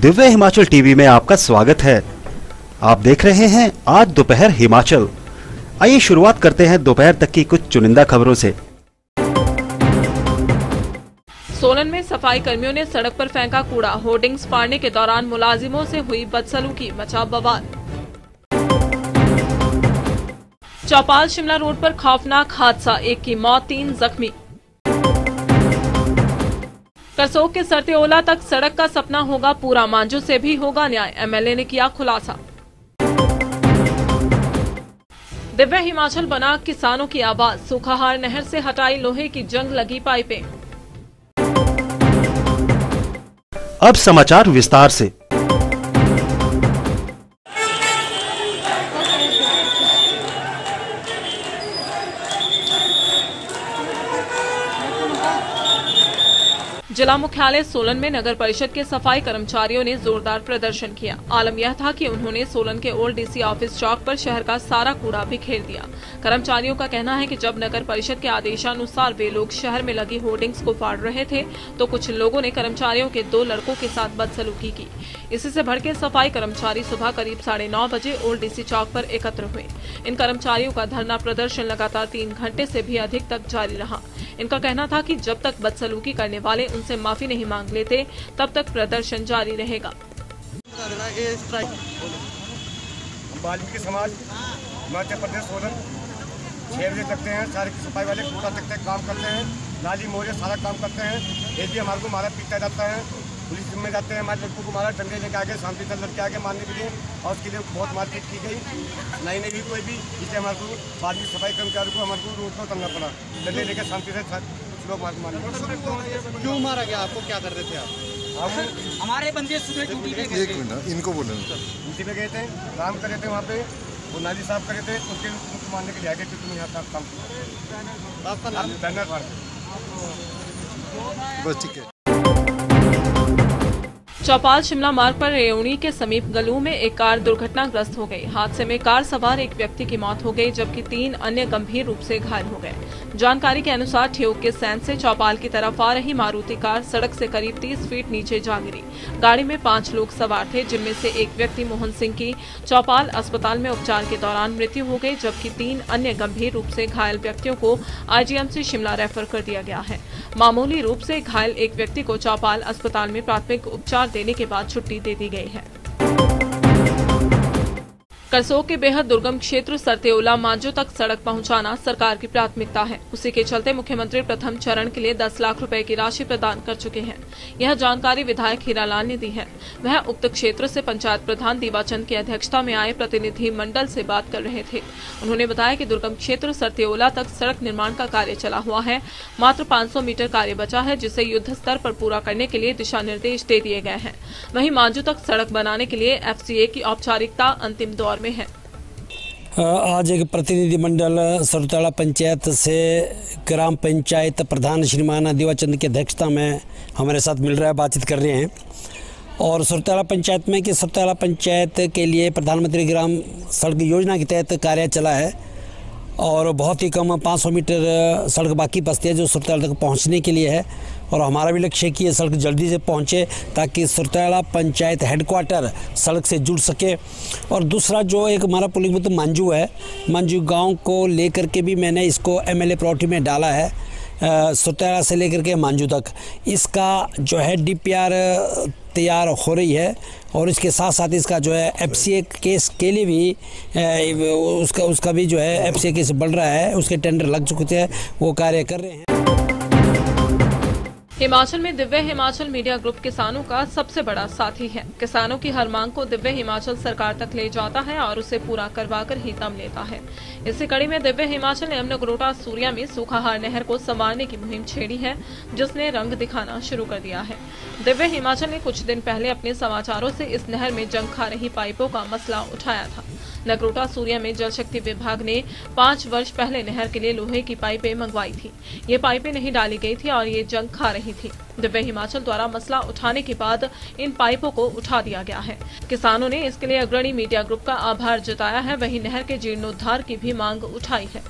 Divya Himachal TV में आपका स्वागत है। आप देख रहे हैं आज दोपहर हिमाचल। आइए शुरुआत करते हैं दोपहर तक की कुछ चुनिंदा खबरों से। सोलन में सफ़ाई कर्मियों ने सड़क पर फेंका कूड़ा। होर्डिंग्स फाड़ने के दौरान मुलाजिमों से हुई बदसलूकी मचा बवाल। चौपाल शिमला रोड पर खौफनाक हादसा। एक की मौत, तीन जख्मी। करसोग के सरतेओला तक सड़क का सपना होगा पूरा। मांझू से भी होगा न्याय। एमएलए ने किया खुलासा। दिव्य हिमाचल बना किसानों की आवाज़। सूखाहार नहर से हटाई लोहे की जंग लगी पाइपें। अब समाचार विस्तार से। जिला मुख्यालय सोलन में नगर परिषद के सफ़ाई कर्मचारियों ने जोरदार प्रदर्शन किया। आलम यह था कि उन्होंने सोलन के ओल्ड डीसी ऑफ़िस चौक पर शहर का सारा कूड़ा बिखेर दिया। कर्मचारियों का कहना है कि जब नगर परिषद के आदेशानुसार वे लोग शहर में लगी होर्डिंग्स को फाड़ रहे थे तो कुछ लोगों ने कर्मचारियों के दो लड़कों के साथ बदसलूकी की। इसी से भड़के सफ़ाई कर्मचारी सुबह करीब साढ़े नौ बजे ओल्ड डीसी चौक पर एकत्र हुए। इन कर्मचारियों का धरना प्रदर्शन लगातार तीन घंटे से भी अधिक तक जारी रहा। इनका कहना था कि जब तक बदसलूकी करने वाले उनसे माफ़ी नहीं मांग लेते, तब तक प्रदर्शन जारी रहेगा। वाल्मीकि समाज प्रदेश बजे तकते हैं, सारे की सफ़ाई वाले काम करते हैं, नाली मोरे सारा काम करते हैं ये भी हमारे को मारा पीटा जाता है। पुलिस में जाते हैं हमारे लड़कों को मारा डंडे लेके आगे शांति से लड़के आगे मारने के लिए और उसके लिए बहुत मारपीट की गई। नहीं नहीं कोई भी इसलिए हमारे को वाल्मीकि सफ़ाई कर्मचारी को हमारे को रोड पर उतरना पड़ा। डंडे लेके शांति से कुछ लोग मार मारे क्यों मारा गया? आपको क्या कर रहे थे आप हमारे बंदे सुबह ड्यूटी पे गए एक मिनट इनको बोले ड्यूटी पे गए थे काम कर रहे थे वहाँ पे वो नाली साफ़ कर रहे थे उनके उनको मारने के लिए आगे कि तुम यहाँ का काम करो। आपका नाम? बैनर बस ठीक है। चौपाल शिमला मार्ग पर रेउणी के समीप गलू में एक कार दुर्घटनाग्रस्त हो गई। हादसे में कार सवार एक व्यक्ति की मौत हो गई, जबकि तीन अन्य गंभीर रूप से घायल हो गए। जानकारी के अनुसार ठियोग के सैन से चौपाल की तरफ़ आ रही मारुति कार सड़क से करीब 30 फीट नीचे जा गिरी। गाड़ी में पाँच लोग सवार थे, जिनमें से एक व्यक्ति मोहन सिंह की चौपाल अस्पताल में उपचार के दौरान मृत्यु हो गई, जबकि तीन अन्य गंभीर रूप से घायल व्यक्तियों को आईजीएमसी शिमला रेफर कर दिया गया है। मामूली रूप से घायल एक व्यक्ति को चौपाल अस्पताल में प्राथमिक उपचार देने के बाद छुट्टी दे दी गई है। करसोग के बेहद दुर्गम क्षेत्र सरतेउला मांझो तक सड़क पहुंचाना सरकार की प्राथमिकता है। उसी के चलते मुख्यमंत्री प्रथम चरण के लिए 10 लाख रुपए की राशि प्रदान कर चुके हैं। यह जानकारी विधायक हीरालाल ने दी है। वह उक्त क्षेत्र से पंचायत प्रधान दीवाचंद की अध्यक्षता में आए प्रतिनिधि मंडल से बात कर रहे थे। उन्होंने बताया की दुर्गम क्षेत्र सरतेउला तक सड़क निर्माण का कार्य चला हुआ है। मात्र 500 मीटर कार्य बचा है, जिसे युद्ध स्तर पर पूरा करने के लिए दिशा निर्देश दे दिए गए हैं। वही मांझू तक सड़क बनाने के लिए एफसीए की औपचारिकता अंतिम दौर में है। आज एक प्रतिनिधिमंडल सरताड़ा पंचायत से ग्राम पंचायत प्रधान श्रीमान दिवाचंद की अध्यक्षता में हमारे साथ मिल रहा है, बातचीत कर रहे हैं। और सुरताला पंचायत में कि सरताला पंचायत के लिए प्रधानमंत्री ग्राम सड़क योजना के तहत कार्य चला है और बहुत ही कम 500 मीटर सड़क बाकी बचती है जो सुरतला तक पहुँचने के लिए है। और हमारा भी लक्ष्य है कि ये सड़क जल्दी से पहुँचे ताकि सुरतला पंचायत हेडक्वार्टर सड़क से जुड़ सके। और दूसरा जो एक हमारा पुलिस बूथ मंजू है, मंजू गाँव को लेकर के भी मैंने इसको एमएलए प्रॉपर्टी में डाला है। सुरताला से लेकर के मांझू तक। इसका जो है डीपीआर तैयार हो रही है और इसके साथ साथ इसका जो है एफसीए केस के लिए भी उसका उसका भी जो है एफसीए केस बढ़ रहा है, उसके टेंडर लग चुके हैं, वो कार्य कर रहे हैं। हिमाचल में दिव्य हिमाचल मीडिया ग्रुप किसानों का सबसे बड़ा साथी है। किसानों की हर मांग को दिव्य हिमाचल सरकार तक ले जाता है और उसे पूरा करवाकर ही दम लेता है। इसी कड़ी में दिव्य हिमाचल ने अमनगरोटा सूर्या में सूखाहार नहर को संवारने की मुहिम छेड़ी है, जिसने रंग दिखाना शुरू कर दिया है। दिव्य हिमाचल ने कुछ दिन पहले अपने समाचारों से इस नहर में जंग खा रही पाइपों का मसला उठाया था। नगरोटा सूर्या में जल शक्ति विभाग ने पाँच वर्ष पहले नहर के लिए लोहे की पाइपें मंगवाई थी। ये पाइपें नहीं डाली गई थी और ये जंग खा रही थी। दिव्य हिमाचल द्वारा मसला उठाने के बाद इन पाइपों को उठा दिया गया है। किसानों ने इसके लिए अग्रणी मीडिया ग्रुप का आभार जताया है। वही नहर के जीर्णोद्वार की भी मांग उठाई है।